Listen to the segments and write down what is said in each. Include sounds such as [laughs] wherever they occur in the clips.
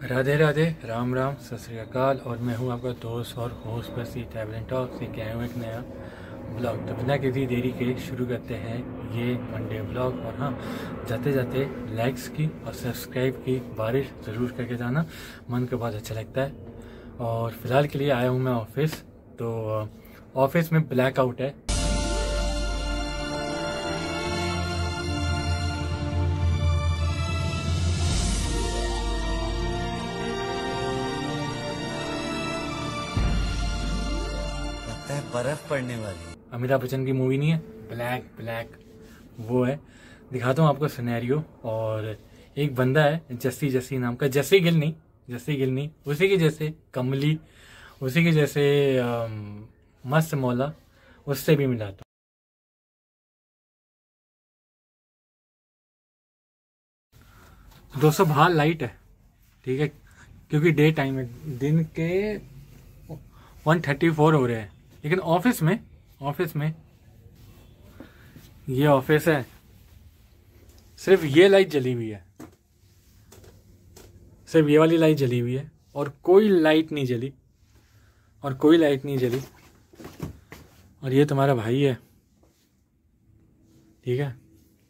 राधे राधे, राम राम, सत श्रीकाल और मैं हूँ आपका दोस्त और होस्ट बसी ट्रैवल टॉक से क्या हूँ एक नया ब्लॉग तो बिना किसी देरी के शुरू करते हैं ये मंडे ब्लॉग और हाँ जाते जाते लाइक्स की और सब्सक्राइब की बारिश ज़रूर करके जाना। मन को बहुत अच्छा लगता है। और फ़िलहाल के लिए आया हूँ मैं ऑफ़िस तो ऑफ़िस में ब्लैक आउट है। बर्फ़ पड़ने वाली अमिताभ बच्चन की मूवी नहीं है। ब्लैक ब्लैक वो है। दिखाता हूँ आपको सिनेरियो और एक बंदा है, जस्सी जस्सी नाम का। जस्सी गिल नहीं, जस्सी गिल नहीं। उसी के जैसे कमली, उसी के जैसे मस्त मौला, उससे भी मिला था। दोस्तों, बाहर लाइट है, ठीक है? क्योंकि डे टाइम है। दिन के 134 हो रहे हैं। लेकिन ऑफ़िस में ऑफ़िस में, ये ऑफ़िस है, सिर्फ़ ये लाइट जली हुई है। सिर्फ़ ये वाली लाइट जली हुई है, और कोई लाइट नहीं जली, और कोई लाइट नहीं जली, और ये तुम्हारा भाई है। ठीक है?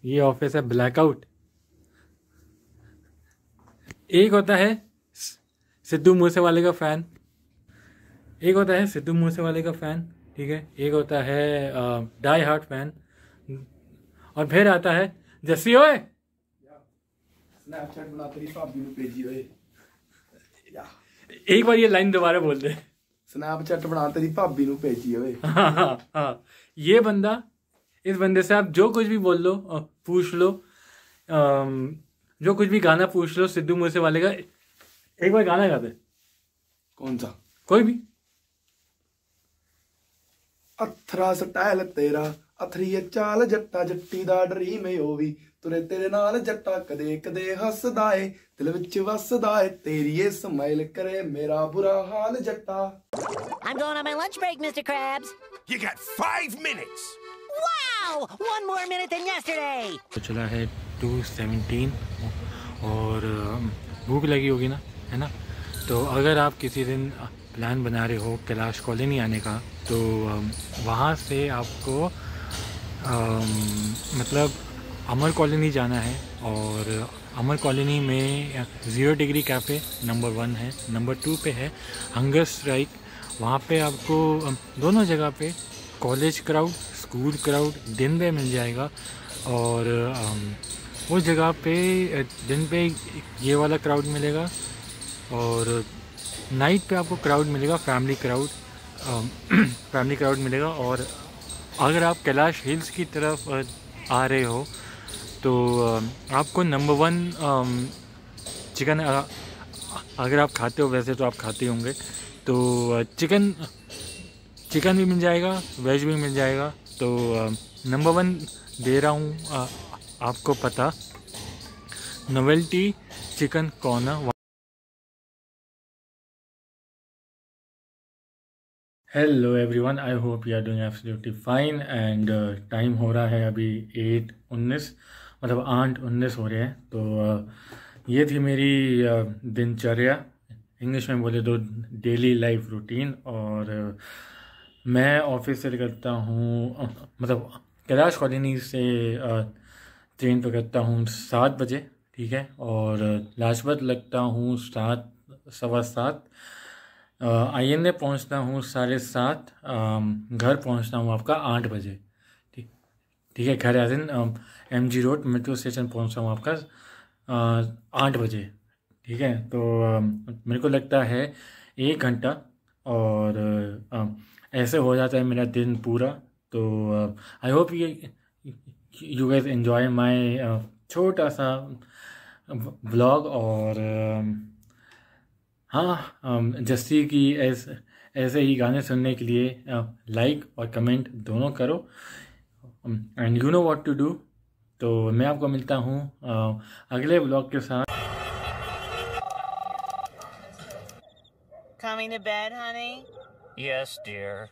ये ऑफ़िस है ब्लैकआउट एक होता है सिद्धू मूसे वाले का फ़ैन एक होता है सिद्धू मूसेवाले का फ़ैन ठीक है? एक होता है डाई हार्ट फ़ैन और फिर आता है जस्सी ओए! एक बार ये लाइन दोबारा बोल दे। स्नैपचैट बना तेरी भाभी नु भेजी ओए। [laughs] हाँ हाँ हाँ। ये बंदा इस बंदे से आप जो कुछ भी बोल लो पूछ लो जो कुछ भी गाना पूछ लो सिद्धू मूसे वाले का एक बार गाना गा दे। कौन सा? कोई भी। ਅਥਰਾ ਸਟਾਈਲ ਤੇਰਾ ਅਥਰੀਏ ਚਾਲ ਜੱਟਾ ਜੱਟੀ ਦਾ ਡਰੀਮ ਓ ਵੀ ਤੁਰੇ ਤੇਰੇ ਨਾਲ ਜੱਟਾ ਕਦੇ ਕਦੇ ਹੱਸਦਾ ਏ ਦਿਲ ਵਿੱਚ ਵਸਦਾ ਏ ਤੇਰੀ ਏ ਸਮਾਈਲ ਕਰੇ ਮੇਰਾ ਬੁਰਾ ਹਾਲ ਜੱਟਾ I'm going on my lunch break, Mr. Krabs. You got five minutes. Wow! One more minute than yesterday. तो चला है टू सेवनटीन और भूख लगी होगी ना है ना तो अगर आप किसी दिन प्लान बना रहे हो कैलाश कॉलोनी आने का तो वहाँ से आपको आ, मतलब अमर कॉलोनी जाना है और अमर कॉलोनी में zero degree cafe number one है नंबर टू पे है हंगर स्ट्राइक। वहाँ पे आपको दोनों जगह पे कॉलेज क्राउड स्कूल क्राउड दिन में मिल जाएगा और उस जगह पे दिन पे ये वाला क्राउड मिलेगा और नाइट पे आपको क्राउड मिलेगा, फैमिली क्राउड [clears throat] फैमिली क्राउड मिलेगा और अगर आप कैलाश हिल्स की तरफ़ आ रहे हो तो आपको नंबर वन चिकन अगर आप खाते हो वैसे तो आप खाते होंगे तो चिकन चिकन भी मिल जाएगा, वेज भी मिल जाएगा तो नंबर वन दे रहा हूँ आपको पता novelty chicken corner hello everyone I hope you are doing absolutely fine and time हो रहा है अभी एट उन्नीस मतलब आठ उन्नीस हो रहे हैं। तो uh, ये थी मेरी uh, दिनचर्या। इंग्लिश में बोले तो डेली लाइफ रूटीन और uh, मैं ऑफ़िस से निकलता हूँ uh, मतलब कैलाश कॉलोनी से ट्रेन पकड़ता हूँ सात बजे ठीक है? और लाजपत लगता हूँ सात सवा सात। आई एन ए पहुँचता हूँ साढ़े सात घर पहुँचता हूँ आपका आठ बजे। ठीक ठीक है खैर दिन M G road metro station पहुँचता हूँ आपका आठ बजे। ठीक है तो आ, मेरे को लगता है एक घंटा और आ, ऐसे हो जाता है मेरा दिन पूरा। तो आई होप ये यू गैस एंजॉय माय छोटा सा ब्लॉग और हाँ जस्सी की ऐसे ऐसे ही गाने सुनने के लिए लाइक और कमेंट दोनों करो and you know what to do तो मैं आपको मिलता हूँ अगले ब्लॉग के साथ Coming to bed, honey? Yes, dear.